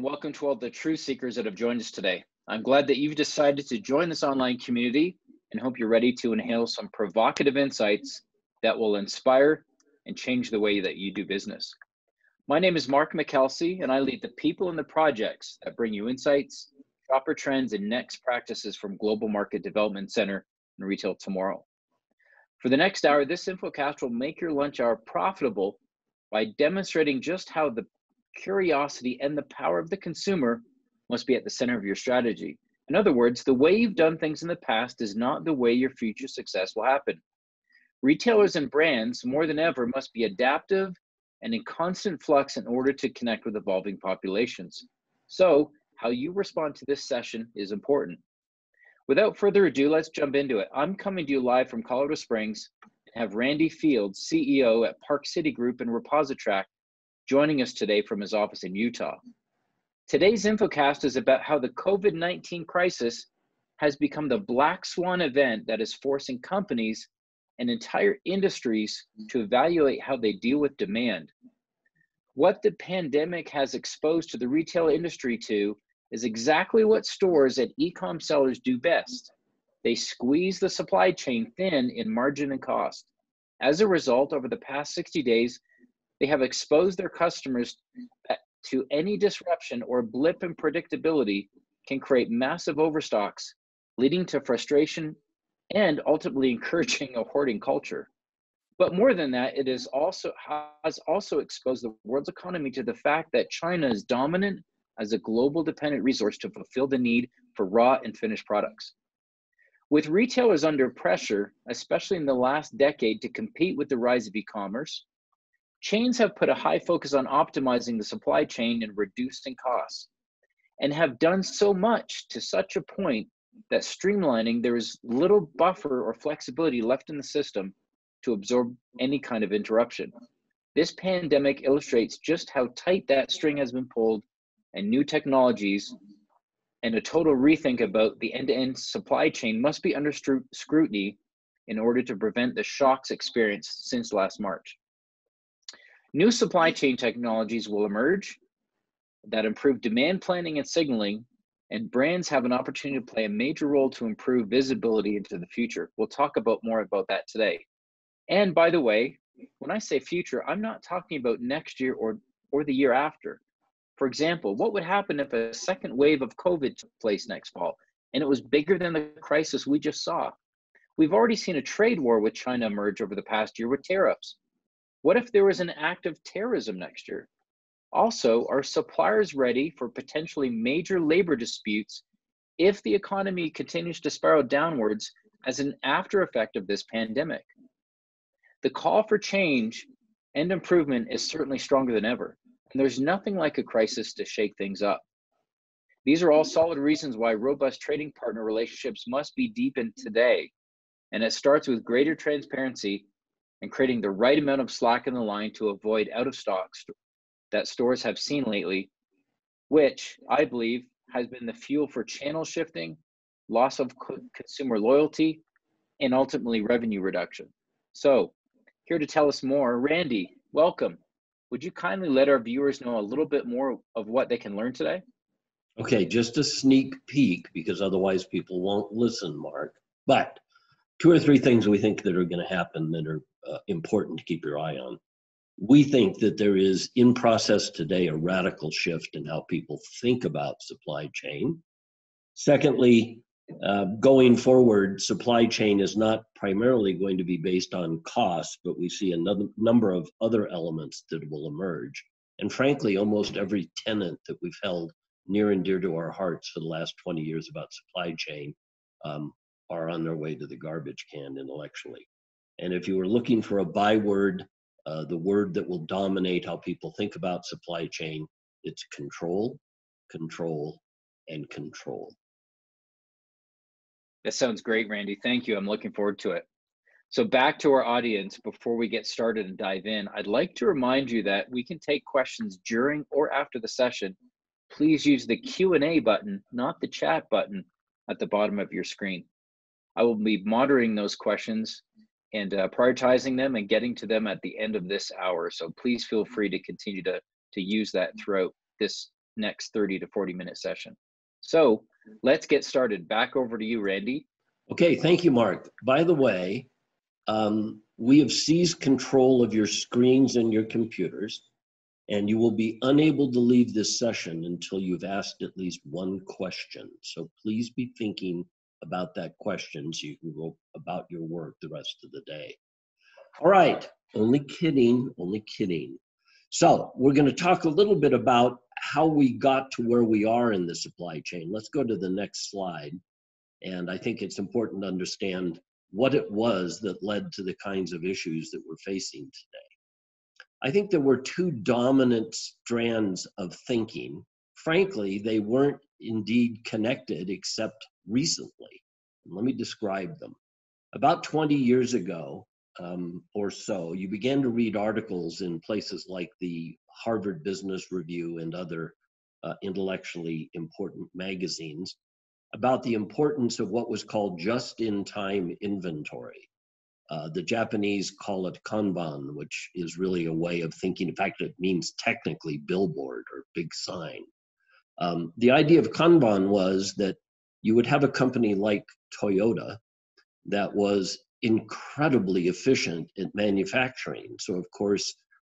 welcome to all the truth seekers that have joined us today. I'm glad that you've decided to join this online community and hope you're ready to inhale some provocative insights that will inspire and change the way that you do business. My name is Mark McKelsey, and I lead the people and the projects that bring you insights, shopper trends, and next practices from Global Market Development Center and Retail Tomorrow. For the next hour, this infocast will make your lunch hour profitable by demonstrating just how the curiosity and the power of the consumer must be at the center of your strategy. In other words, the way you've done things in the past is not the way your future success will happen. Retailers and brands, more than ever, must be adaptive and in constant flux in order to connect with evolving populations. So, how you respond to this session is important. Without further ado, let's jump into it. I'm coming to you live from Colorado Springs and have Randy Fields, CEO at Park City Group and ReposiTrak, joining us today from his office in Utah. Today's infocast is about how the COVID 19 crisis has become the black swan event that is forcing companies and entire industries to evaluate how they deal with demand. What the pandemic has exposed to the retail industry to is exactly what stores and e-com sellers do best. They squeeze the supply chain thin in margin and cost. As a result, over the past 60 days, they have exposed their customers to any disruption or blip in predictability can create massive overstocks, leading to frustration and ultimately encouraging a hoarding culture. But more than that, it is also has also exposed the world's economy to the fact that China is dominant as a global dependent resource to fulfill the need for raw and finished products. With retailers under pressure, especially in the last decade, to compete with the rise of e-commerce, chains have put a high focus on optimizing the supply chain and reducing costs, and have done so much to such a point that streamlining there is little buffer or flexibility left in the system to absorb any kind of interruption. This pandemic illustrates just how tight that string has been pulled, and new technologies and a total rethink about the end to end supply chain must be under scrutiny in order to prevent the shocks experienced since last March. New supply chain technologies will emerge that improve demand planning and signaling, and brands have an opportunity to play a major role to improve visibility into the future. We'll talk about more about that today. And by the way, when I say future, I'm not talking about next year or, or the year after. For example, what would happen if a second wave of COVID took place next fall and it was bigger than the crisis we just saw? We've already seen a trade war with China emerge over the past year with tariffs. What if there was an act of terrorism next year? Also, are suppliers ready for potentially major labor disputes if the economy continues to spiral downwards as an after effect of this pandemic? The call for change and improvement is certainly stronger than ever, and there's nothing like a crisis to shake things up. These are all solid reasons why robust trading partner relationships must be deepened today, and it starts with greater transparency and creating the right amount of slack in the line to avoid out of stocks that stores have seen lately, which I believe has been the fuel for channel shifting, loss of consumer loyalty, and ultimately revenue reduction. So, here to tell us more, Randy, welcome. Would you kindly let our viewers know a little bit more of what they can learn today? Okay, just a sneak peek because otherwise people won't listen, Mark. But two or three things we think that are going to happen that are uh, important to keep your eye on. We think that there is in process today a radical shift in how people think about supply chain. Secondly, uh, going forward, supply chain is not primarily going to be based on cost, but we see another number of other elements that will emerge. And frankly, almost every tenant that we've held near and dear to our hearts for the last 20 years about supply chain um, are on their way to the garbage can intellectually. And if you were looking for a byword, uh, the word that will dominate how people think about supply chain, it's control, control, and control. That sounds great, Randy. Thank you. I'm looking forward to it. So back to our audience, before we get started and dive in, I'd like to remind you that we can take questions during or after the session. Please use the Q&A button, not the chat button at the bottom of your screen. I will be monitoring those questions and uh, prioritizing them and getting to them at the end of this hour. So please feel free to continue to, to use that throughout this next 30 to 40 minute session. So let's get started. Back over to you, Randy. Okay, thank you, Mark. By the way, um, we have seized control of your screens and your computers, and you will be unable to leave this session until you've asked at least one question. So please be thinking about that question so you can go about your work the rest of the day. All right, only kidding, only kidding. So we're going to talk a little bit about how we got to where we are in the supply chain. Let's go to the next slide. And I think it's important to understand what it was that led to the kinds of issues that we're facing today. I think there were two dominant strands of thinking. Frankly, they weren't indeed connected except recently. Let me describe them. About 20 years ago, um, or so, you began to read articles in places like the Harvard Business Review and other uh, intellectually important magazines about the importance of what was called just in time inventory. Uh, the Japanese call it kanban, which is really a way of thinking. In fact, it means technically billboard or big sign. Um, the idea of kanban was that you would have a company like Toyota that was incredibly efficient at manufacturing. So, of course,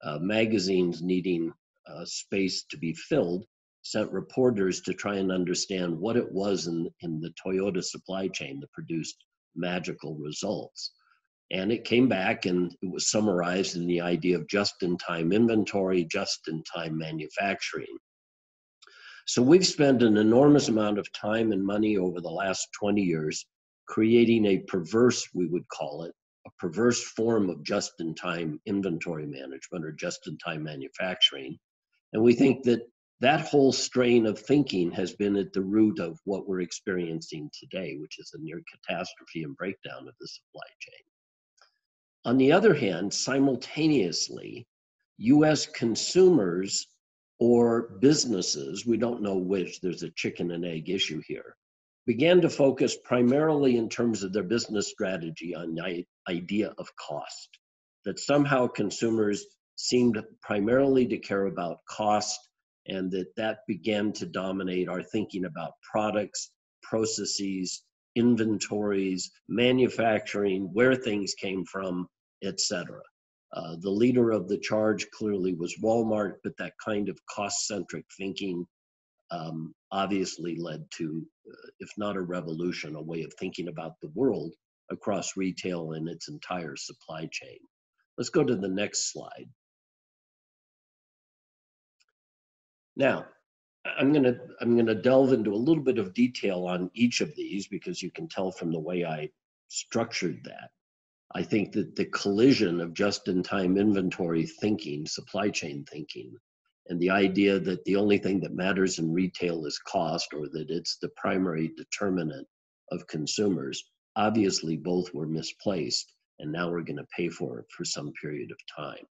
uh, magazines needing uh, space to be filled sent reporters to try and understand what it was in, in the Toyota supply chain that produced magical results. And it came back and it was summarized in the idea of just in time inventory, just in time manufacturing. So we've spent an enormous amount of time and money over the last 20 years creating a perverse, we would call it, a perverse form of just in time inventory management or just in time manufacturing. And we think that that whole strain of thinking has been at the root of what we're experiencing today, which is a near catastrophe and breakdown of the supply chain. On the other hand, simultaneously, US consumers or businesses, we don't know which, there's a chicken and egg issue here, began to focus primarily in terms of their business strategy on the idea of cost. That somehow consumers seemed primarily to care about cost, and that that began to dominate our thinking about products, processes, inventories, manufacturing, where things came from, etc. Uh, the leader of the charge clearly was Walmart, but that kind of cost centric thinking um, obviously led to, uh, if not a revolution, a way of thinking about the world across retail and its entire supply chain. Let's go to the next slide. Now, I'm going to I'm going to delve into a little bit of detail on each of these because you can tell from the way I structured that. I think that the collision of just-in-time inventory thinking, supply chain thinking, and the idea that the only thing that matters in retail is cost or that it's the primary determinant of consumers obviously both were misplaced and now we're going to pay for it for some period of time.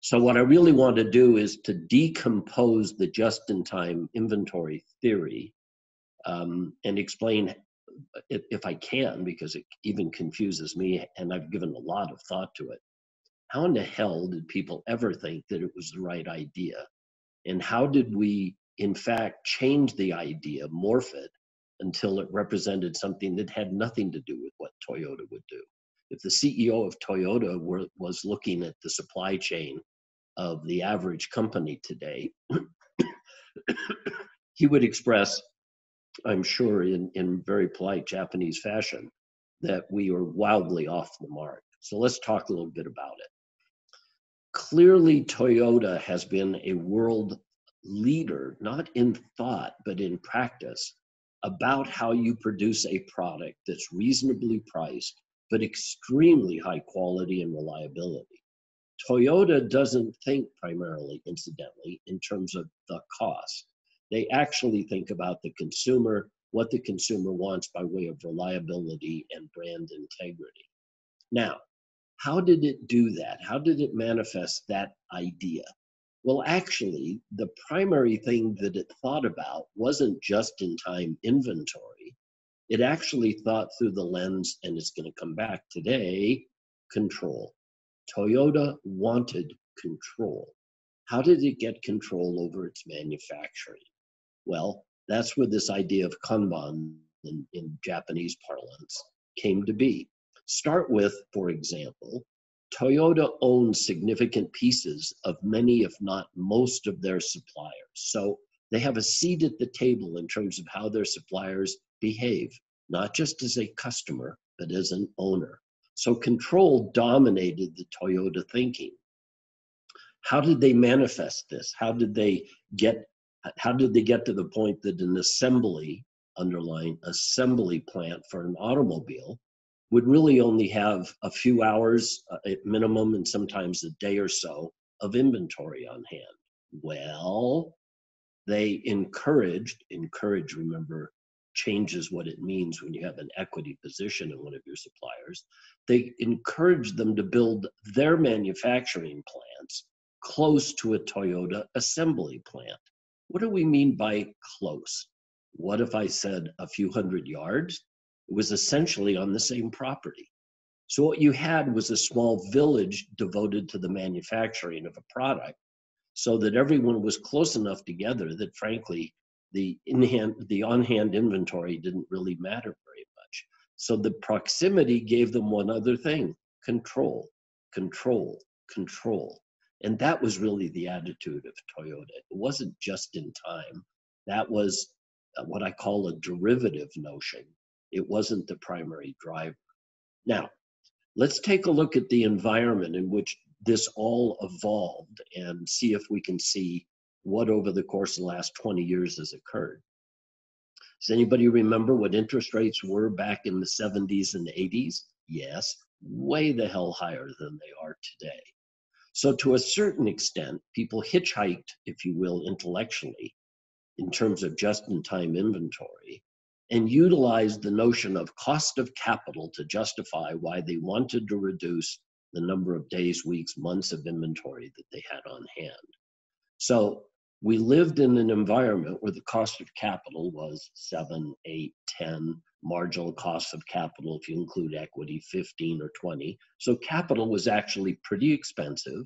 So what i really want to do is to decompose the just-in-time inventory theory um, and explain if, if i can because it even confuses me and i've given a lot of thought to it. How in the hell did people ever think that it was the right idea? And how did we in fact change the idea morph it until it represented something that had nothing to do with what toyota would do? If the ceo of toyota were, was looking at the supply chain of the average company today he would express i'm sure in, in very polite japanese fashion that we are wildly off the mark so let's talk a little bit about it clearly Toyota has been a world leader, not in thought, but in practice, about how you produce a product that's reasonably priced, but extremely high quality and reliability. Toyota doesn't think primarily, incidentally, in terms of the cost. They actually think about the consumer, what the consumer wants by way of reliability and brand integrity. Now, how did it do that? How did it manifest that idea? Well, actually, the primary thing that it thought about wasn't just in time inventory. It actually thought through the lens, and it's going to come back today control. Toyota wanted control. How did it get control over its manufacturing? Well, that's where this idea of Kanban in, in Japanese parlance came to be. Start with, for example, Toyota owns significant pieces of many, if not most, of their suppliers. So they have a seat at the table in terms of how their suppliers behave, not just as a customer, but as an owner. So control dominated the Toyota thinking. How did they manifest this? How did they get how did they get to the point that an assembly underlying assembly plant for an automobile would really only have a few hours uh, at minimum and sometimes a day or so of inventory on hand. Well, they encouraged, encourage, remember, changes what it means when you have an equity position in one of your suppliers. They encouraged them to build their manufacturing plants close to a Toyota assembly plant. What do we mean by close? What if I said a few hundred yards? It was essentially on the same property. So what you had was a small village devoted to the manufacturing of a product so that everyone was close enough together that frankly the in hand the on hand inventory didn't really matter very much. So the proximity gave them one other thing, control, control, control. And that was really the attitude of Toyota. It wasn't just in time. That was uh, what I call a derivative notion it wasn't the primary driver. Now, let's take a look at the environment in which this all evolved and see if we can see what over the course of the last 20 years has occurred. Does anybody remember what interest rates were back in the 70s and 80s? Yes, way the hell higher than they are today. So, to a certain extent, people hitchhiked, if you will, intellectually in terms of just in time inventory and utilized the notion of cost of capital to justify why they wanted to reduce the number of days, weeks, months of inventory that they had on hand. So we lived in an environment where the cost of capital was seven, eight, 10, marginal cost of capital, if you include equity, 15 or 20. So capital was actually pretty expensive.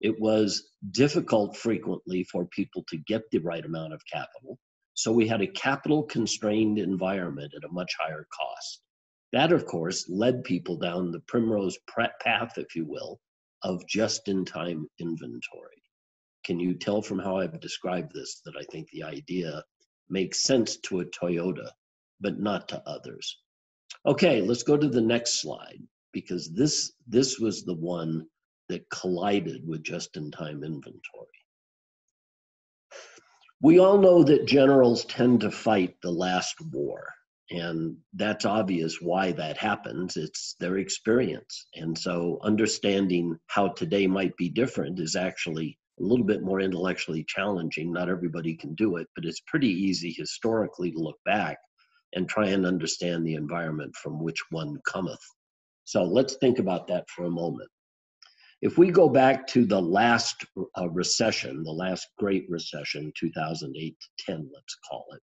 It was difficult frequently for people to get the right amount of capital. So we had a capital constrained environment at a much higher cost. That, of course, led people down the primrose path, if you will, of just in time inventory. Can you tell from how I've described this that I think the idea makes sense to a Toyota, but not to others? Okay, let's go to the next slide because this, this was the one that collided with just in time inventory. We all know that generals tend to fight the last war, and that's obvious why that happens. It's their experience. And so understanding how today might be different is actually a little bit more intellectually challenging. Not everybody can do it, but it's pretty easy historically to look back and try and understand the environment from which one cometh. So let's think about that for a moment. If we go back to the last uh, recession, the last great recession, 2008 to 10, let's call it,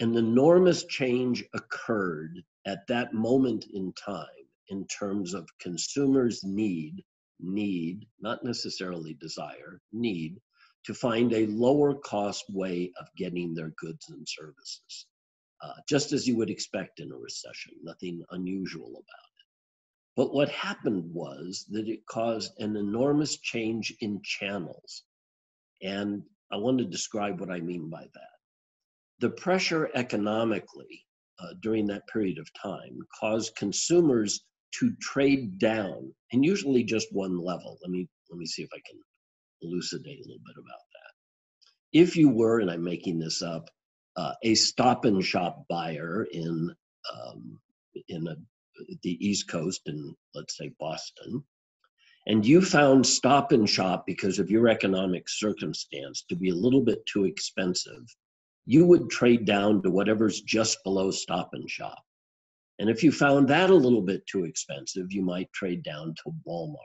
an enormous change occurred at that moment in time in terms of consumers' need, need, not necessarily desire, need to find a lower cost way of getting their goods and services. Uh, just as you would expect in a recession, nothing unusual about it. but what happened was that it caused an enormous change in channels. And I want to describe what I mean by that. The pressure economically uh, during that period of time caused consumers to trade down, and usually just one level. Let me let me see if I can elucidate a little bit about that. If you were, and I'm making this up, uh, a stop and shop buyer in um, in a the East Coast in let's say Boston, and you found stop and shop because of your economic circumstance to be a little bit too expensive, you would trade down to whatever's just below stop and shop. And if you found that a little bit too expensive, you might trade down to Walmart.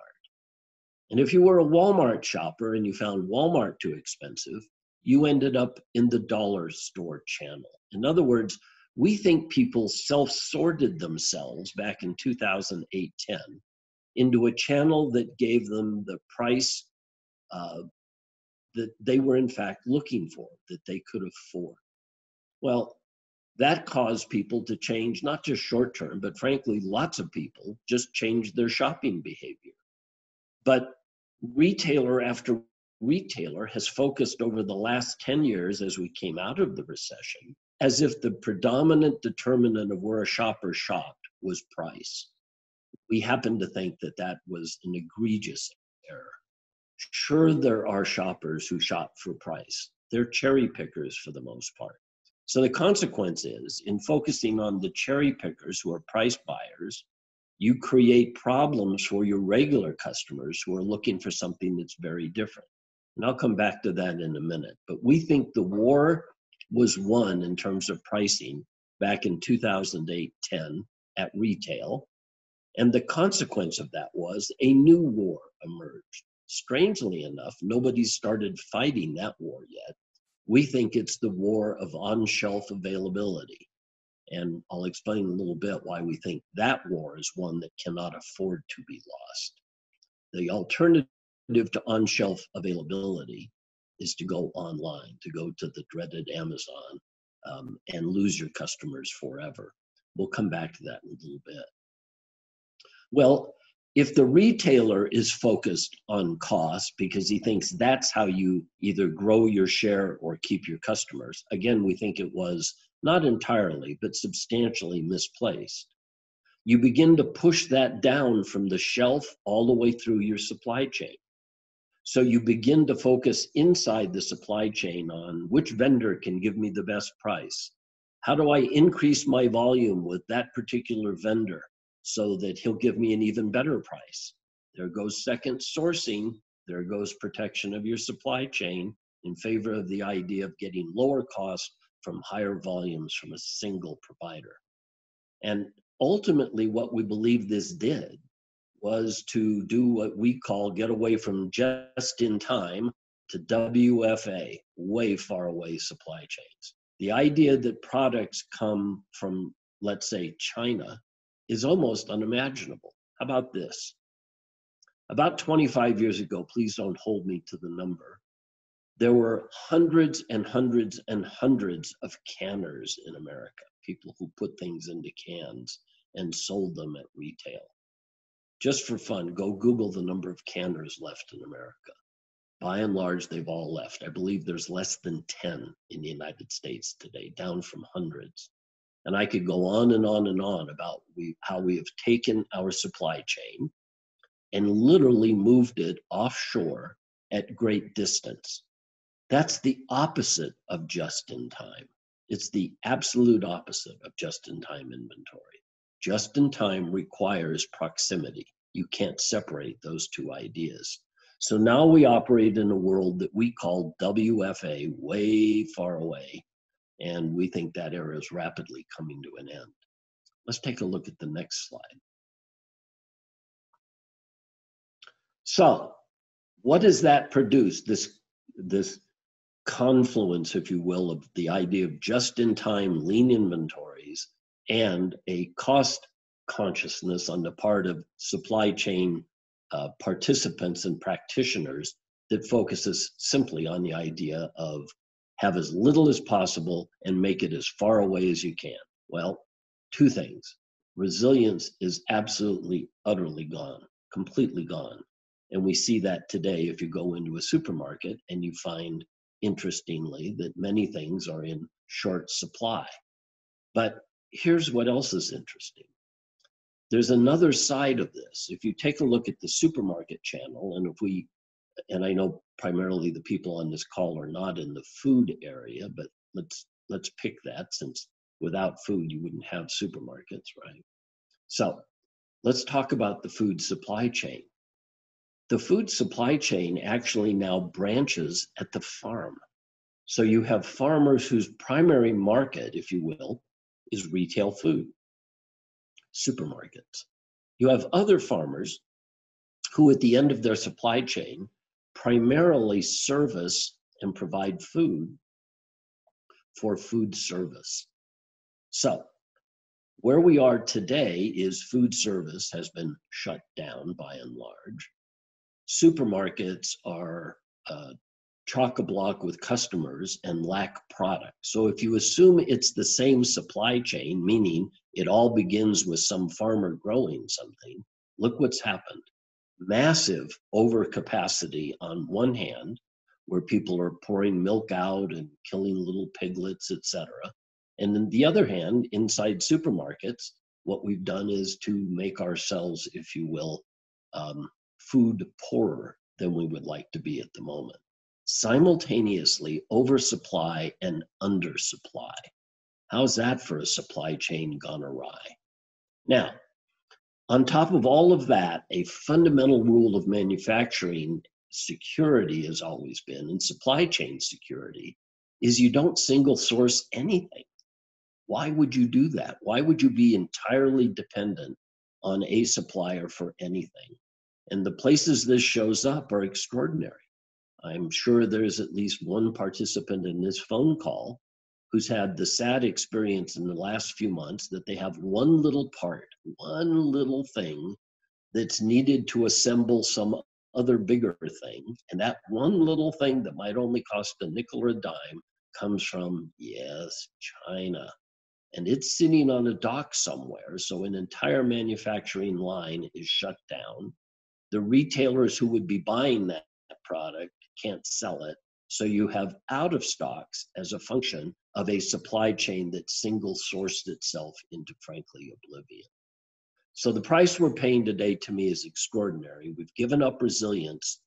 And if you were a Walmart shopper and you found Walmart too expensive, you ended up in the dollar store channel. In other words, we think people self sorted themselves back in 2008 10 into a channel that gave them the price uh, that they were in fact looking for, that they could afford. Well, that caused people to change, not just short term, but frankly, lots of people just changed their shopping behavior. But retailer after retailer has focused over the last 10 years as we came out of the recession as if the predominant determinant of where a shopper shopped was price. We happen to think that that was an egregious error. Sure, there are shoppers who shop for price. They're cherry pickers for the most part. So the consequence is in focusing on the cherry pickers who are price buyers, you create problems for your regular customers who are looking for something that's very different. And I'll come back to that in a minute. But we think the war was won in terms of pricing back in 2008 10 at retail. And the consequence of that was a new war emerged. Strangely enough, nobody started fighting that war yet. We think it's the war of on shelf availability. And I'll explain a little bit why we think that war is one that cannot afford to be lost. The alternative to on shelf availability is to go online, to go to the dreaded Amazon um, and lose your customers forever. We'll come back to that in a little bit. Well, if the retailer is focused on cost because he thinks that's how you either grow your share or keep your customers, again, we think it was not entirely, but substantially misplaced. You begin to push that down from the shelf all the way through your supply chain. So you begin to focus inside the supply chain on which vendor can give me the best price. How do I increase my volume with that particular vendor? so that he'll give me an even better price. There goes second sourcing, there goes protection of your supply chain in favor of the idea of getting lower cost from higher volumes from a single provider. And ultimately, what we believe this did was to do what we call get away from just in time to WFA, way far away supply chains. The idea that products come from, let's say, China is almost unimaginable. How about this? About 25 years ago, please don't hold me to the number, there were hundreds and hundreds and hundreds of canners in America, people who put things into cans and sold them at retail. Just for fun, go Google the number of canners left in America. By and large, they've all left. I believe there's less than 10 in the United States today, down from hundreds. And I could go on and on and on about we, how we have taken our supply chain and literally moved it offshore at great distance. That's the opposite of just in time. It's the absolute opposite of just in time inventory. Just in time requires proximity. You can't separate those two ideas. So now we operate in a world that we call WFA, way far away, and we think that era is rapidly coming to an end. Let's take a look at the next slide. So, what does that produce? This, this confluence, if you will, of the idea of just in time lean inventories and a cost consciousness on the part of supply chain uh, participants and practitioners that focuses simply on the idea of have as little as possible and make it as far away as you can. Well, two things. Resilience is absolutely, utterly gone, completely gone. And we see that today if you go into a supermarket and you find, interestingly, that many things are in short supply. But here's what else is interesting there's another side of this. If you take a look at the supermarket channel, and if we and I know primarily the people on this call are not in the food area, but let's let's pick that since without food you wouldn't have supermarkets, right? So let's talk about the food supply chain. The food supply chain actually now branches at the farm. So you have farmers whose primary market, if you will, is retail food, supermarkets. You have other farmers who, at the end of their supply chain, primarily service and provide food for food service. So, where we are today is food service has been shut down by and large. supermarkets are uh, chock a block with customers and lack product. So if you assume it's the same supply chain, meaning it all begins with some farmer growing something, look what's happened. Massive overcapacity on one hand, where people are pouring milk out and killing little piglets, etc. And on the other hand, inside supermarkets, what we've done is to make ourselves, if you will, um, food poorer than we would like to be at the moment simultaneously oversupply and undersupply. How's that for a supply chain gone awry? Now, on top of all of that, a fundamental rule of manufacturing security has always been, and supply chain security, is you don't single source anything. Why would you do that? Why would you be entirely dependent on a supplier for anything? And the places this shows up are extraordinary. I'm sure there's at least one participant in this phone call who's had the sad experience in the last few months that they have one little part, one little thing that's needed to assemble some other bigger thing. And that one little thing that might only cost a nickel or a dime comes from, yes, China. And it's sitting on a dock somewhere. So an entire manufacturing line is shut down. The retailers who would be buying that product can't sell it. So you have out of stocks as a function of a supply chain that single sourced itself into, frankly, oblivion. So the price we're paying today to me is extraordinary. We've given up resilience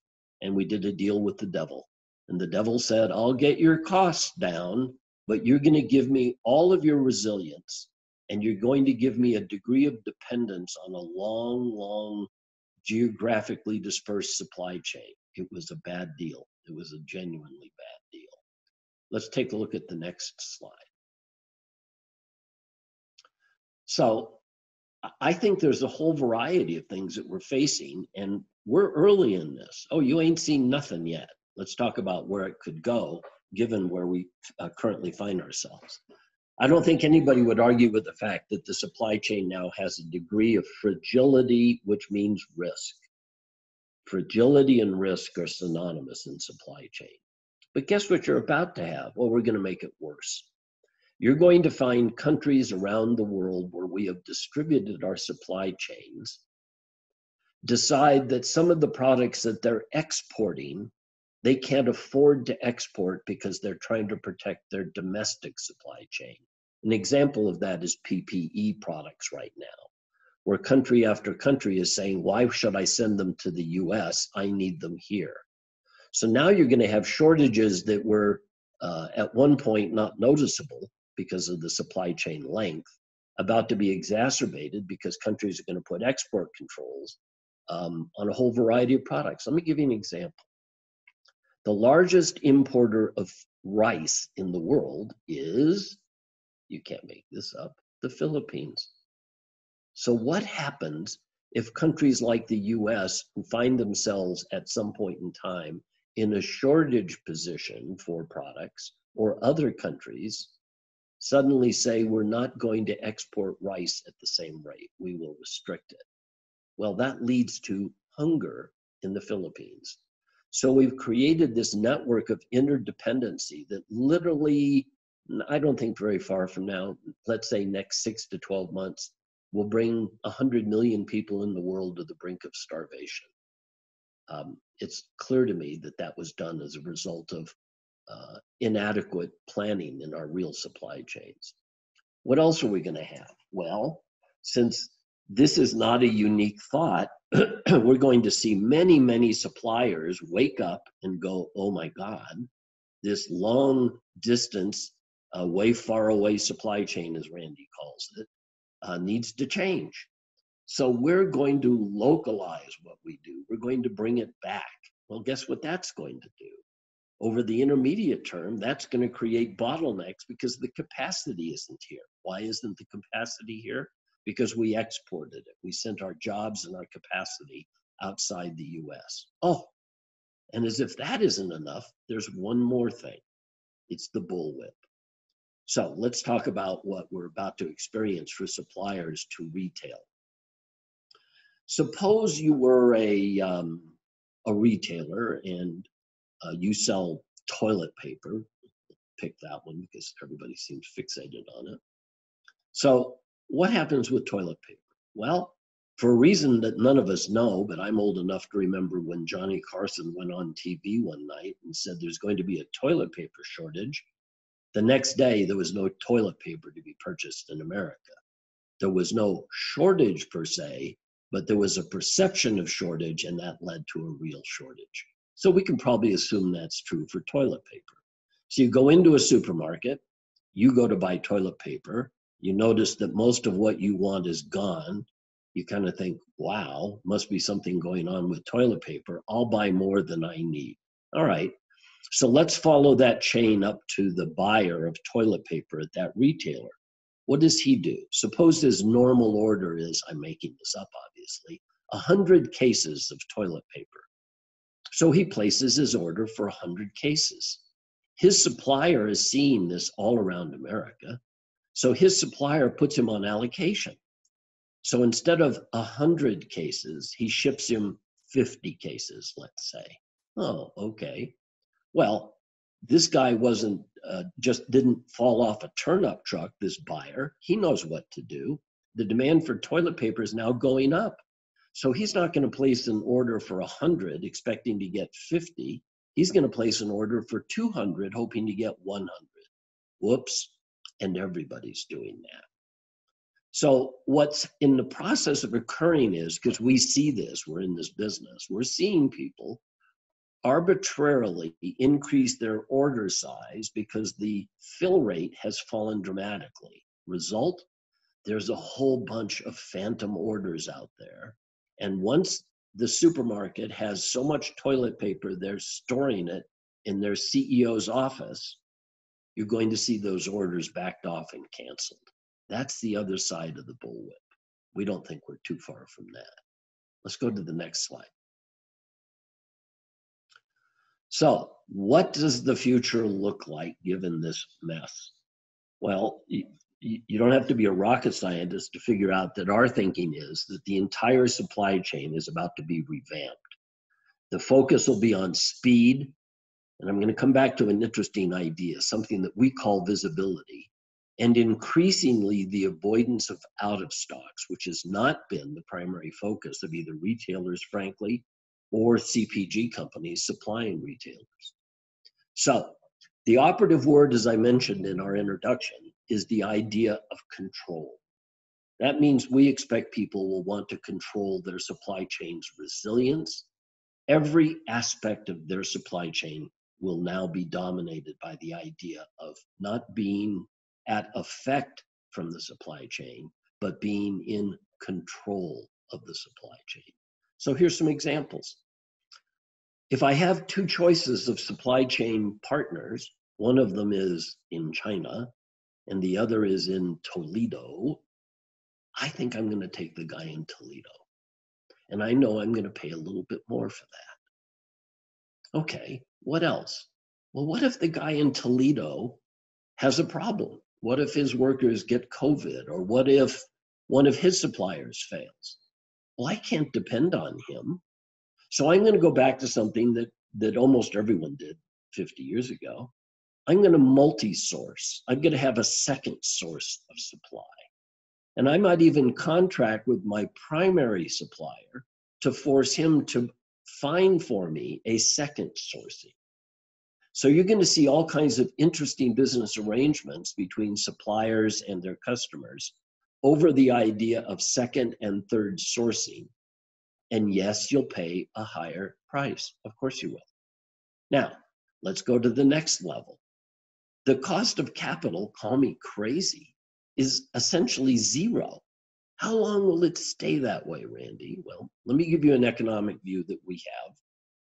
and we did a deal with the devil. And the devil said, I'll get your costs down, but you're going to give me all of your resilience and you're going to give me a degree of dependence on a long, long, geographically dispersed supply chain it was a bad deal. It was a genuinely bad deal. Let's take a look at the next slide. So I think there's a whole variety of things that we're facing, and we're early in this. Oh, you ain't seen nothing yet. Let's talk about where it could go, given where we uh, currently find ourselves. I don't think anybody would argue with the fact that the supply chain now has a degree of fragility, which means risk. Fragility and risk are synonymous in supply chain. But guess what you're about to have? Well, we're going to make it worse. You're going to find countries around the world where we have distributed our supply chains decide that some of the products that they're exporting they can't afford to export because they're trying to protect their domestic supply chain. An example of that is PPE products right now where country after country is saying, why should I send them to the US? I need them here. So now you're going to have shortages that were uh, at one point not noticeable because of the supply chain length, about to be exacerbated because countries are going to put export controls um, on a whole variety of products. Let me give you an example. The largest importer of rice in the world is, you can't make this up, the Philippines. So, what happens if countries like the US who find themselves at some point in time in a shortage position for products, or other countries suddenly say we're not going to export rice at the same rate, we will restrict it? Well, that leads to hunger in the Philippines. So we've created this network of interdependency that literally, I don't think very far from now, let's say next six to 12 months, will bring 100 million people in the world to the brink of starvation. Um, it's clear to me that that was done as a result of uh, inadequate planning in our real supply chains. What else are we going to have? Well, since this is not a unique thought, we're going to see many, many suppliers wake up and go, oh my God, this long distance, uh, way far away supply chain, as Randy calls it, uh, needs to change. So we're going to localize what we do. We're going to bring it back. Well, guess what that's going to do? Over the intermediate term, that's going to create bottlenecks because the capacity isn't here. Why isn't the capacity here? Because we exported it. We sent our jobs and our capacity outside the US. Oh, and as if that isn't enough, there's one more thing it's the bullwhip. So let's talk about what we're about to experience for suppliers to retail. Suppose you were a, um, a retailer and uh, you sell toilet paper, pick that one because everybody seems fixated on it. So, what happens with toilet paper? Well, for a reason that none of us know, but I'm old enough to remember when Johnny Carson went on TV one night and said there's going to be a toilet paper shortage. The next day, there was no toilet paper to be purchased in America. There was no shortage per se, but there was a perception of shortage, and that led to a real shortage. So we can probably assume that's true for toilet paper. So you go into a supermarket, you go to buy toilet paper, you notice that most of what you want is gone. You kind of think, wow, must be something going on with toilet paper. I'll buy more than I need. All right. So let's follow that chain up to the buyer of toilet paper at that retailer. What does he do? Suppose his normal order is, I'm making this up obviously, 100 cases of toilet paper. So he places his order for 100 cases. His supplier is seeing this all around America. So his supplier puts him on allocation. So instead of 100 cases, he ships him 50 cases, let's say. Oh, okay. Well, this guy wasn't uh, just didn't fall off a turnip truck, this buyer. He knows what to do. The demand for toilet paper is now going up. So he's not going to place an order for 100 expecting to get 50. He's going to place an order for 200 hoping to get 100. Whoops. And everybody's doing that. So what's in the process of occurring is because we see this, we're in this business, we're seeing people arbitrarily increase their order size because the fill rate has fallen dramatically. Result, there's a whole bunch of phantom orders out there. And once the supermarket has so much toilet paper, they're storing it in their CEO's office, you're going to see those orders backed off and canceled. That's the other side of the bullwhip. We don't think we're too far from that. Let's go to the next slide. So, what does the future look like given this mess? Well, you, you don't have to be a rocket scientist to figure out that our thinking is that the entire supply chain is about to be revamped. The focus will be on speed, and I'm going to come back to an interesting idea, something that we call visibility, and increasingly the avoidance of out of stocks, which has not been the primary focus of either retailers, frankly, or CPG companies supplying retailers. So, the operative word, as I mentioned in our introduction, is the idea of control. That means we expect people will want to control their supply chain's resilience. Every aspect of their supply chain will now be dominated by the idea of not being at effect from the supply chain, but being in control of the supply chain. So here's some examples. If I have two choices of supply chain partners, one of them is in China and the other is in Toledo, I think I'm going to take the guy in Toledo. And I know I'm going to pay a little bit more for that. Okay, what else? Well, what if the guy in Toledo has a problem? What if his workers get COVID? Or what if one of his suppliers fails? Well, I can't depend on him. So I'm going to go back to something that, that almost everyone did 50 years ago. I'm going to multi source. I'm going to have a second source of supply. And I might even contract with my primary supplier to force him to find for me a second sourcing. So you're going to see all kinds of interesting business arrangements between suppliers and their customers over the idea of second and third sourcing. And yes, you'll pay a higher price. Of course you will. Now, let's go to the next level. The cost of capital, call me crazy, is essentially zero. How long will it stay that way, Randy? Well, let me give you an economic view that we have.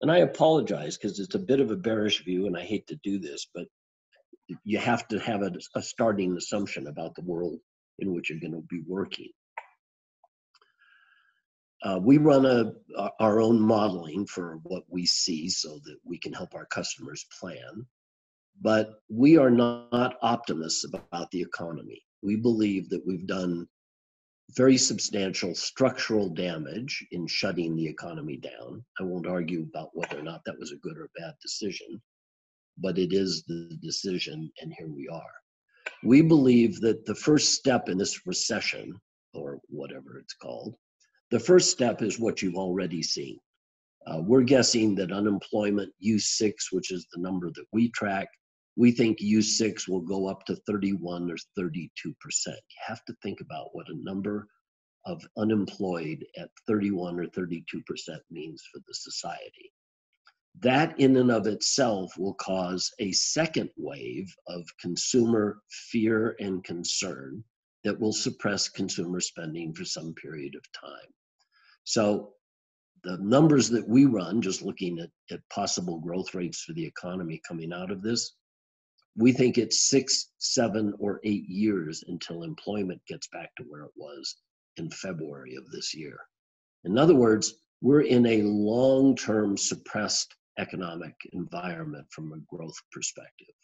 And I apologize because it's a bit of a bearish view, and I hate to do this, but you have to have a, a starting assumption about the world in which you're going to be working. Uh, we run a, our own modeling for what we see so that we can help our customers plan. But we are not optimists about the economy. We believe that we've done very substantial structural damage in shutting the economy down. I won't argue about whether or not that was a good or bad decision, but it is the decision, and here we are. We believe that the first step in this recession, or whatever it's called, the first step is what you've already seen. Uh, we're guessing that unemployment U6, which is the number that we track, we think U6 will go up to 31 or 32 percent. You have to think about what a number of unemployed at 31 or 32 percent means for the society. That in and of itself will cause a second wave of consumer fear and concern that will suppress consumer spending for some period of time. So the numbers that we run, just looking at, at possible growth rates for the economy coming out of this, we think it's six, seven, or eight years until employment gets back to where it was in February of this year. In other words, we're in a long term suppressed economic environment from a growth perspective.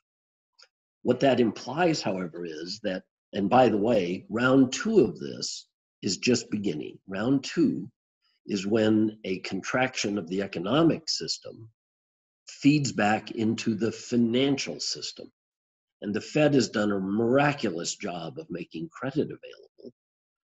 What that implies, however, is that, and by the way, round two of this is just beginning. Round two is when a contraction of the economic system feeds back into the financial system. And the Fed has done a miraculous job of making credit available,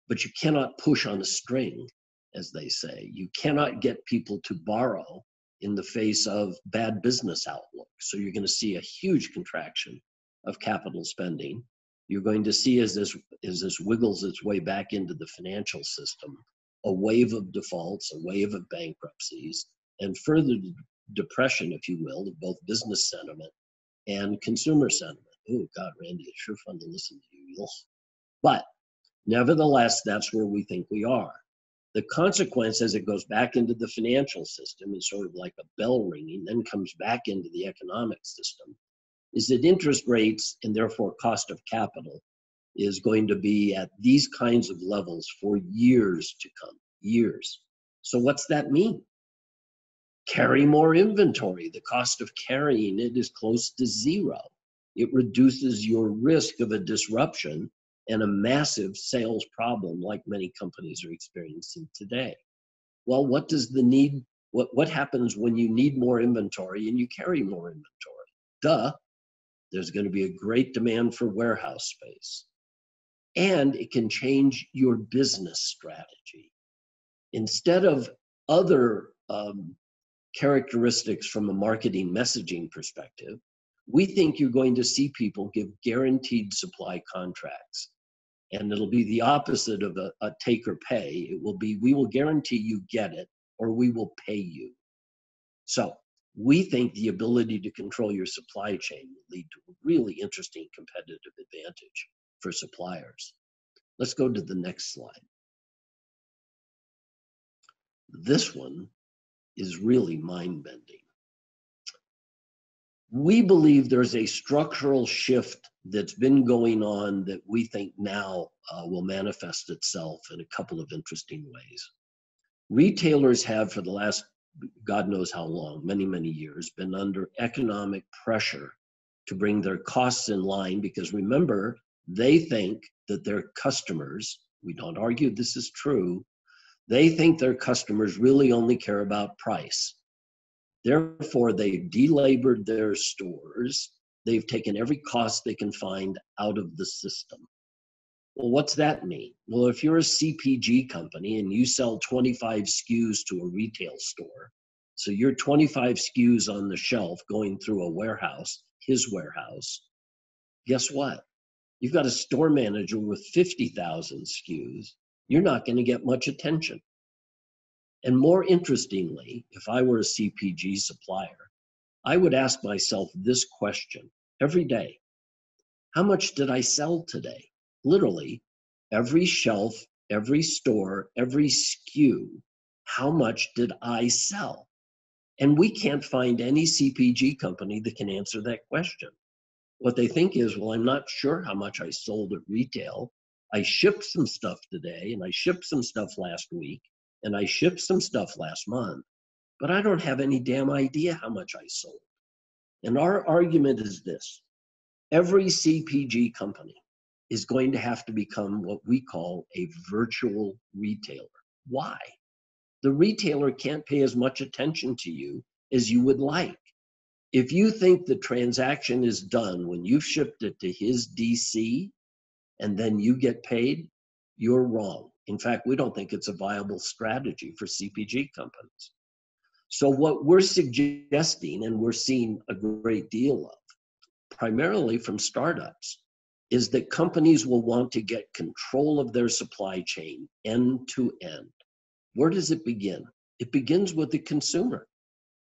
but you cannot push on a string, as they say. You cannot get people to borrow in the face of bad business outlook. So you're going to see a huge contraction of capital spending. You're going to see as this as this wiggles its way back into the financial system, a wave of defaults, a wave of bankruptcies, and further depression, if you will, of both business sentiment and consumer sentiment. Oh God, Randy, it's sure fun to listen to you. But nevertheless, that's where we think we are. The consequence as it goes back into the financial system is sort of like a bell ringing, then comes back into the economic system, is that interest rates and therefore cost of capital is going to be at these kinds of levels for years to come. Years. So, what's that mean? Carry more inventory. The cost of carrying it is close to zero. It reduces your risk of a disruption and a massive sales problem like many companies are experiencing today. Well, what does the need, what, what happens when you need more inventory and you carry more inventory? Duh, there's going to be a great demand for warehouse space. And it can change your business strategy. Instead of other um, characteristics from a marketing messaging perspective, we think you're going to see people give guaranteed supply contracts. And it'll be the opposite of a, a take or pay. It will be, we will guarantee you get it or we will pay you. So we think the ability to control your supply chain will lead to a really interesting competitive advantage for suppliers. Let's go to the next slide. This one is really mind bending we believe there's a structural shift that's been going on that we think now uh, will manifest itself in a couple of interesting ways. Retailers have, for the last God knows how long, many, many years, been under economic pressure to bring their costs in line because remember, they think that their customers, we don't argue this is true, they think their customers really only care about price. Therefore, they've delabored their stores. They've taken every cost they can find out of the system. Well, what's that mean? Well, if you're a CPG company and you sell 25 SKUs to a retail store, so you're 25 SKUs on the shelf going through a warehouse, his warehouse, guess what? You've got a store manager with 50,000 SKUs. You're not going to get much attention. And more interestingly, if I were a CPG supplier, I would ask myself this question every day How much did I sell today? Literally, every shelf, every store, every SKU, how much did I sell? And we can't find any CPG company that can answer that question. What they think is, well, I'm not sure how much I sold at retail. I shipped some stuff today and I shipped some stuff last week and I shipped some stuff last month, but I don't have any damn idea how much I sold. And our argument is this every CPG company is going to have to become what we call a virtual retailer. Why? The retailer can't pay as much attention to you as you would like. If you think the transaction is done when you've shipped it to his DC and then you get paid, you're wrong. In fact, we don't think it's a viable strategy for CPG companies. So, what we're suggesting, and we're seeing a great deal of, primarily from startups, is that companies will want to get control of their supply chain end to end. Where does it begin? It begins with the consumer.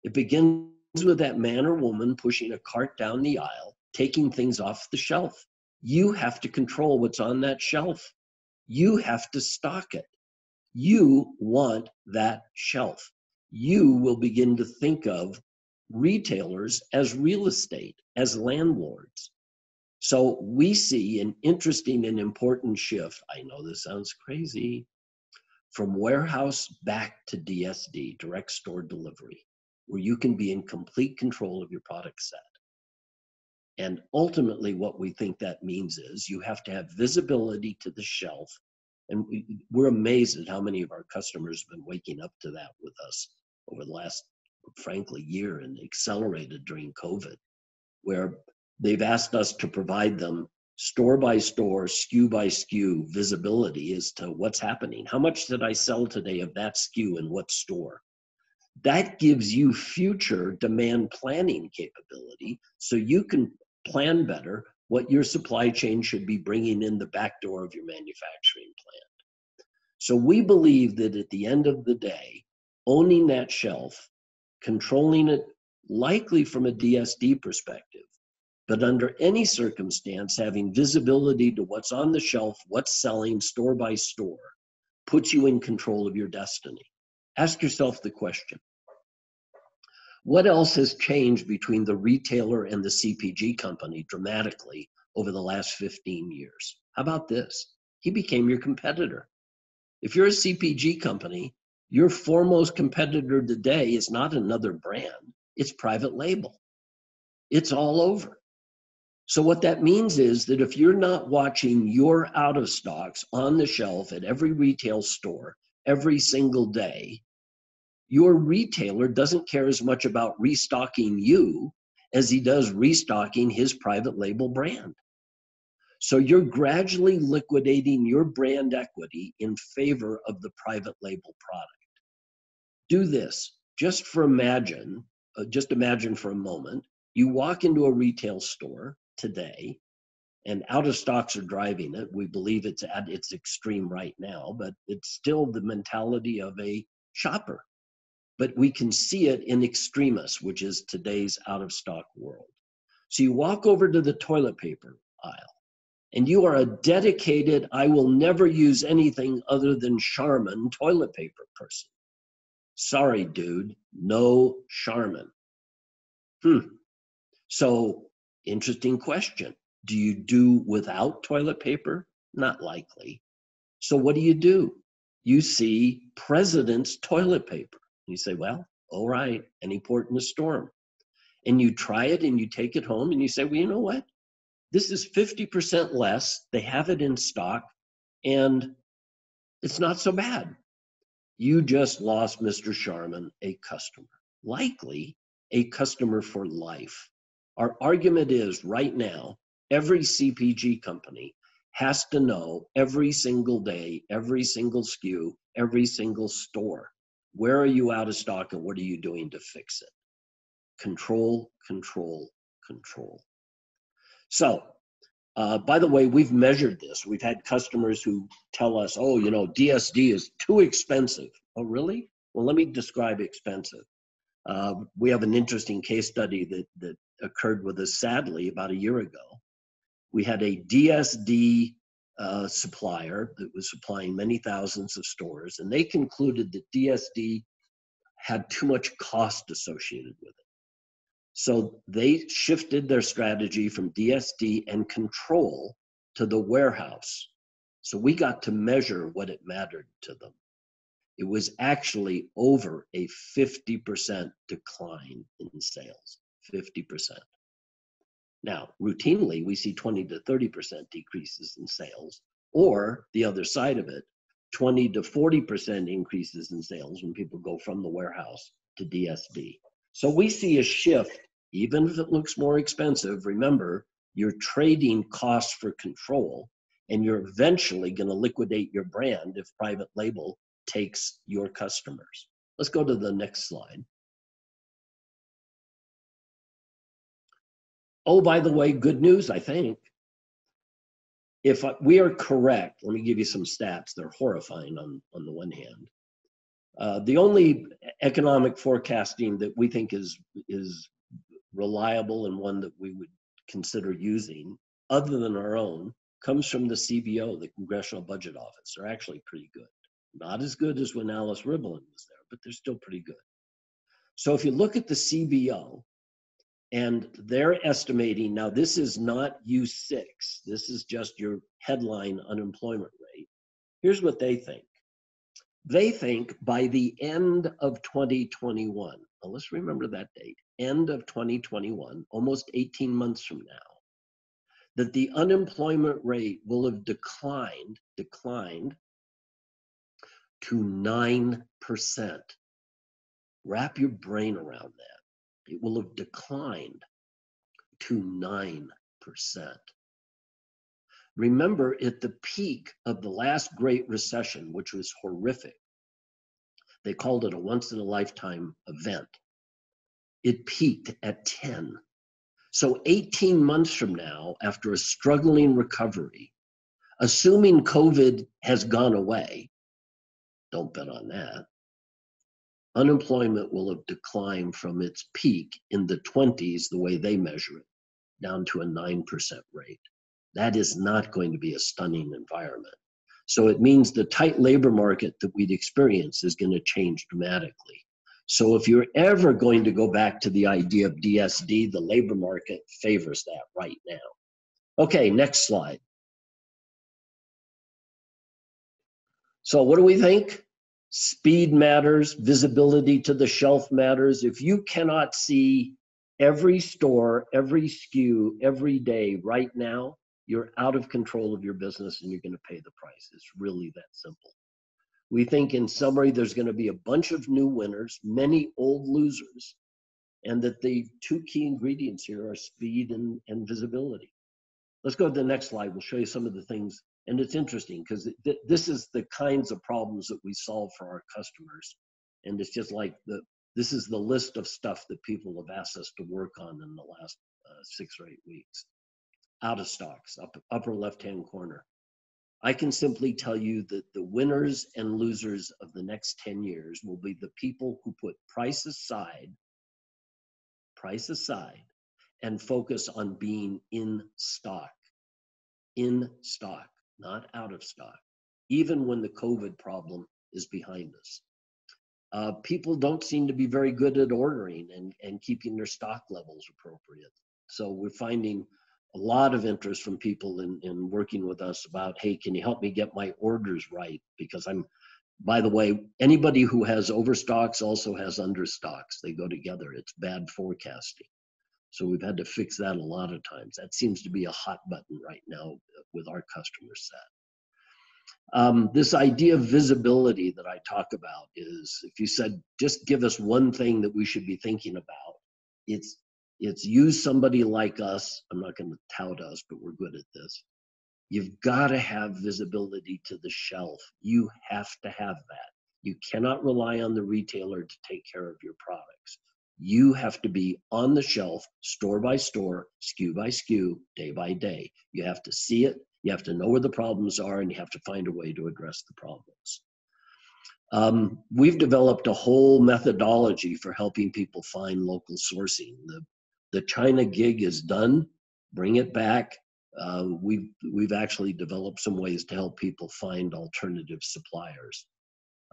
It begins with that man or woman pushing a cart down the aisle, taking things off the shelf. You have to control what's on that shelf. You have to stock it. You want that shelf. You will begin to think of retailers as real estate, as landlords. So we see an interesting and important shift. I know this sounds crazy from warehouse back to DSD, direct store delivery, where you can be in complete control of your product set. And ultimately, what we think that means is you have to have visibility to the shelf. And we, we're amazed at how many of our customers have been waking up to that with us over the last, frankly, year and accelerated during COVID, where they've asked us to provide them store by store, SKU by SKU visibility as to what's happening. How much did I sell today of that SKU in what store? That gives you future demand planning capability so you can plan better what your supply chain should be bringing in the back door of your manufacturing plant. So we believe that at the end of the day, owning that shelf, controlling it likely from a DSD perspective, but under any circumstance, having visibility to what's on the shelf, what's selling store by store, puts you in control of your destiny. Ask yourself the question what else has changed between the retailer and the CPG company dramatically over the last 15 years? How about this? He became your competitor. If you're a CPG company, your foremost competitor today is not another brand, it's private label. It's all over. So, what that means is that if you're not watching your out of stocks on the shelf at every retail store every single day, your retailer doesn't care as much about restocking you as he does restocking his private label brand. So, you're gradually liquidating your brand equity in favor of the private label product. Do this just for imagine, uh, just imagine for a moment. You walk into a retail store today, and out of stocks are driving it. We believe it's at its extreme right now, but it's still the mentality of a shopper. But we can see it in extremis, which is today's out of stock world. So you walk over to the toilet paper aisle, and you are a dedicated, I will never use anything other than Charmin toilet paper person. Sorry, dude, no Charmin. Hmm. So Interesting question. Do you do without toilet paper? Not likely. So what do you do? You see president's toilet paper. You say, well, all right, any port in the storm. And you try it and you take it home and you say, well, you know what? This is 50% less. They have it in stock and it's not so bad. You just lost Mr. Charmin a customer, likely a customer for life. Our argument is right now, every CPG company has to know every single day, every single SKU, every single store. Where are you out of stock and what are you doing to fix it? Control, control, control. So, uh, by the way, we've measured this. We've had customers who tell us, oh, you know, DSD is too expensive. Oh, really? Well, let me describe expensive. Uh, we have an interesting case study that, that occurred with us sadly about a year ago. We had a DSD uh, supplier that was supplying many thousands of stores, and they concluded that DSD had too much cost associated with it. So they shifted their strategy from DSD and control to the warehouse. So we got to measure what it mattered to them. It was actually over a 50% decline in sales. 50%. Now, routinely, we see 20 to 30% decreases in sales, or the other side of it, 20 to 40% increases in sales when people go from the warehouse to DSD. So we see a shift, even if it looks more expensive. Remember, you're trading costs for control, and you're eventually going to liquidate your brand if private label takes your customers. Let's go to the next slide. Oh, by the way, good news, I think. If we are correct, let me give you some stats. They're horrifying on, on the one hand. Uh, the only economic forecasting that we think is is reliable and one that we would consider using, other than our own, comes from the CBO, the Congressional Budget Office. They're actually pretty good. Not as good as when Alice Rivlin was there, but they're still pretty good. So if you look at the CBO, and they're estimating now this is not U6, this is just your headline unemployment rate. Here's what they think. They think by the end of 2021, now let's remember that date, end of 2021, almost 18 months from now, that the unemployment rate will have declined, declined to 9%. Wrap your brain around that. It will have declined to 9%. Remember, at the peak of the last Great Recession, which was horrific, they called it a once in a lifetime event. It peaked at 10. So 18 months from now, after a struggling recovery, assuming COVID has gone away, don't bet on that, unemployment will have declined from its peak in the 20s, the way they measure it, down to a 9% rate. That is not going to be a stunning environment. So it means the tight labor market that we'd experience is going to change dramatically. So if you're ever going to go back to the idea of DSD, the labor market favors that right now. Okay, next slide. So what do we think? Speed matters, visibility to the shelf matters. If you cannot see every store, every SKU, every day right now, you're out of control of your business and you're going to pay the price. It's really that simple. We think, in summary, there's going to be a bunch of new winners, many old losers, and that the two key ingredients here are speed and, and visibility. Let's go to the next slide. We'll show you some of the things. And it's interesting because th this is the kinds of problems that we solve for our customers. And it's just like the this is the list of stuff that people have asked us to work on in the last uh, six or eight weeks out of stocks, up, upper left-hand corner. I can simply tell you that the winners and losers of the next 10 years will be the people who put price aside, price aside, and focus on being in stock. In stock, not out of stock, even when the COVID problem is behind us. Uh, people don't seem to be very good at ordering and, and keeping their stock levels appropriate. So we're finding a lot of interest from people in, in working with us about, hey, can you help me get my orders right? Because I'm, by the way, anybody who has overstocks also has understocks. They go together. It's bad forecasting. So we've had to fix that a lot of times. That seems to be a hot button right now with our customer set. Um, this idea of visibility that I talk about is if you said, just give us one thing that we should be thinking about, it's it's use somebody like us. I'm not going to tout us, but we're good at this. You've got to have visibility to the shelf. You have to have that. You cannot rely on the retailer to take care of your products. You have to be on the shelf, store by store, SKU by SKU, day by day. You have to see it, you have to know where the problems are, and you have to find a way to address the problems. Um, we've developed a whole methodology for helping people find local sourcing. The the China gig is done. Bring it back. Uh, we've we've actually developed some ways to help people find alternative suppliers.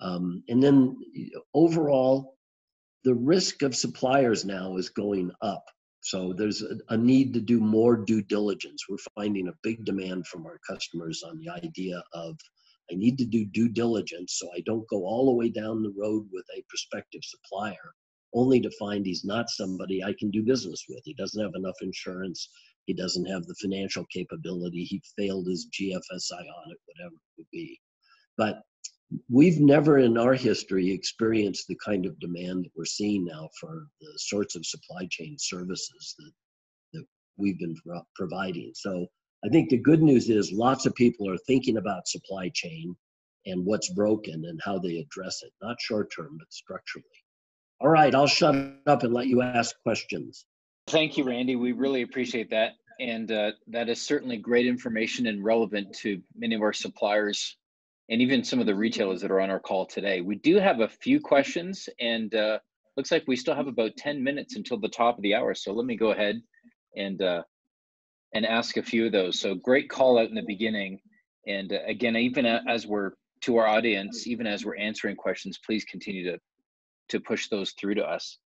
Um, and then overall, the risk of suppliers now is going up. So there's a, a, need to do more due diligence. We're finding a big demand from our customers on the idea of I need to do due diligence so I don't go all the way down the road with a prospective supplier only to find he's not somebody I can do business with. He doesn't have enough insurance, he doesn't have the financial capability, he failed his GFSI audit, whatever it would be. But we've never in our history experienced the kind of demand that we're seeing now for the sorts of supply chain services that, that we've been pro- providing. So I think the good news is lots of people are thinking about supply chain and what's broken and how they address it, not short term, but structurally. All right, I'll shut up and let you ask questions. Thank you, Randy. We really appreciate that. And uh, that is certainly great information and relevant to many of our suppliers and even some of the retailers that are on our call today. We do have a few questions and uh, looks like we still have about 10 minutes until the top of the hour. So let me go ahead and uh, and ask a few of those. So great call out in the beginning. And uh, again, even as we're to our audience, even as we're answering questions, please continue to to push those through to us.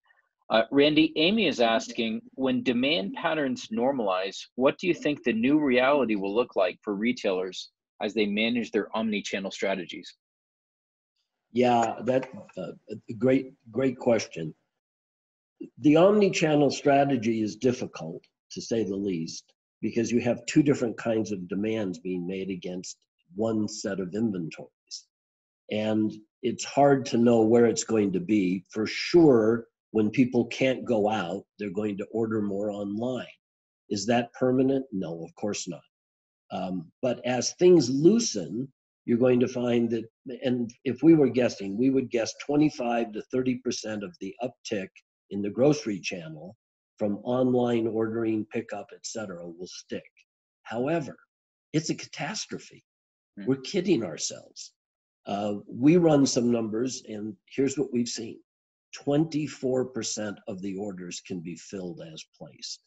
Uh, Randy, Amy is asking, when demand patterns normalize, what do you think the new reality will look like for retailers as they manage their omni-channel strategies? Yeah, that uh, great great question. The omni-channel strategy is difficult to say the least because you have two different kinds of demands being made against one set of inventories. And it's hard to know where it's going to be. For sure, when people can't go out, they're going to order more online. Is that permanent? No, of course not. Um, but as things loosen, you're going to find that, and if we were guessing, we would guess 25 to 30% of the uptick in the grocery channel from online ordering, pickup, et cetera, will stick. However, it's a catastrophe. Hmm. We're kidding ourselves. Uh, we run some numbers, and here's what we've seen 24% of the orders can be filled as placed.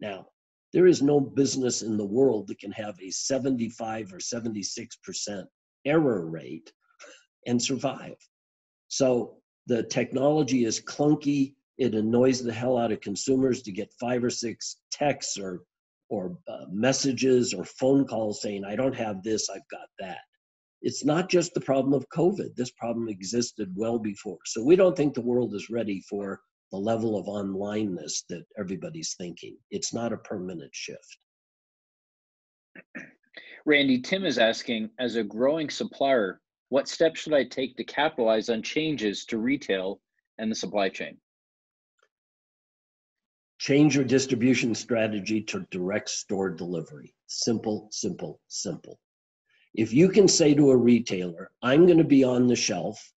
Now, there is no business in the world that can have a 75 or 76% error rate and survive. So the technology is clunky. It annoys the hell out of consumers to get five or six texts or or uh, messages or phone calls saying, "I don't have this, I've got that." It's not just the problem of COVID. This problem existed well before. So we don't think the world is ready for the level of onlineness that everybody's thinking. It's not a permanent shift. Randy, Tim is asking, as a growing supplier, what steps should I take to capitalize on changes to retail and the supply chain? Change your distribution strategy to direct store delivery. Simple, simple, simple. If you can say to a retailer, I'm going to be on the shelf,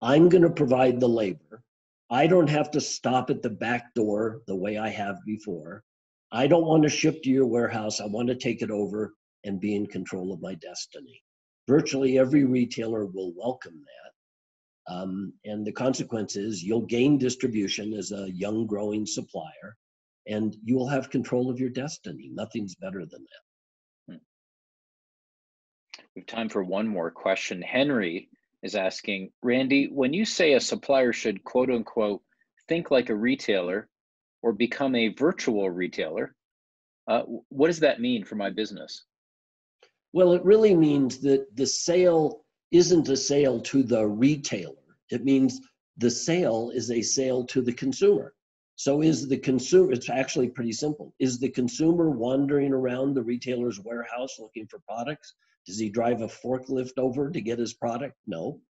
I'm going to provide the labor, I don't have to stop at the back door the way I have before. I don't want to ship to your warehouse. I want to take it over and be in control of my destiny. Virtually every retailer will welcome that. Um, and the consequence is you'll gain distribution as a young growing supplier and you will have control of your destiny. Nothing's better than that. We have time for one more question. Henry is asking, Randy, when you say a supplier should quote unquote think like a retailer or become a virtual retailer, uh, what does that mean for my business? Well, it really means that the sale isn't a sale to the retailer. It means the sale is a sale to the consumer. So is the consumer, it's actually pretty simple. Is the consumer wandering around the retailer's warehouse looking for products? Does he drive a forklift over to get his product? No.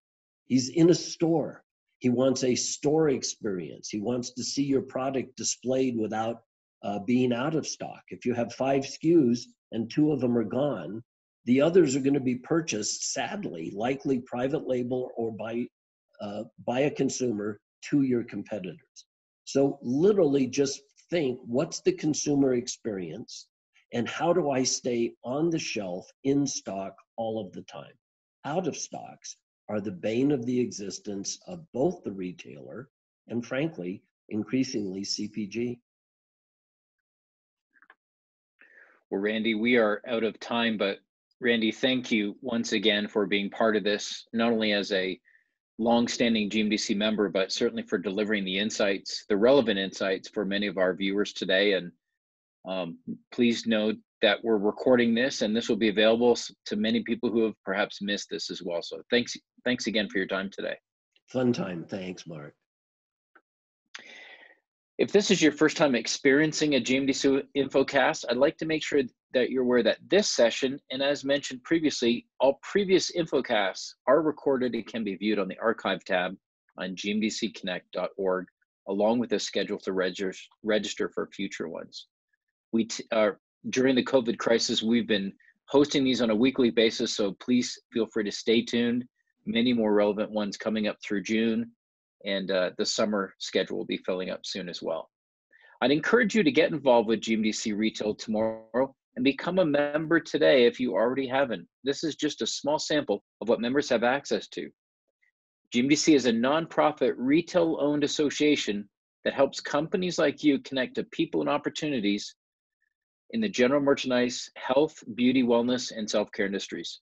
He's in a store. He wants a store experience. He wants to see your product displayed without uh, being out of stock. If you have five SKUs and two of them are gone, the others are going to be purchased, sadly, likely private label or by, uh, by a consumer to your competitors. So, literally, just think what's the consumer experience? And how do I stay on the shelf in stock all of the time? Out of stocks are the bane of the existence of both the retailer and, frankly, increasingly CPG. Well, Randy, we are out of time, but Randy, thank you once again for being part of this, not only as a longstanding GMDC member, but certainly for delivering the insights, the relevant insights for many of our viewers today. And um, please note that we're recording this and this will be available to many people who have perhaps missed this as well. So thanks, thanks again for your time today. Fun time. Thanks, Mark. If this is your first time experiencing a GMDC InfoCast, I'd like to make sure that you're aware that this session, and as mentioned previously, all previous InfoCasts are recorded and can be viewed on the archive tab on gmdcconnect.org, along with a schedule to register, register for future ones. We t- uh, during the COVID crisis, we've been hosting these on a weekly basis, so please feel free to stay tuned. Many more relevant ones coming up through June and uh, the summer schedule will be filling up soon as well. I'd encourage you to get involved with GMDC Retail tomorrow and become a member today if you already haven't. This is just a small sample of what members have access to. GMDC is a nonprofit retail owned association that helps companies like you connect to people and opportunities in the general merchandise, health, beauty, wellness, and self care industries.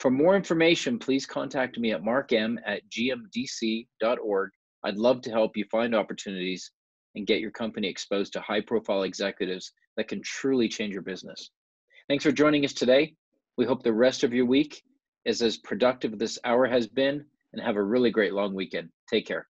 For more information, please contact me at markm at gmdc.org. I'd love to help you find opportunities and get your company exposed to high profile executives that can truly change your business. Thanks for joining us today. We hope the rest of your week is as productive as this hour has been and have a really great long weekend. Take care.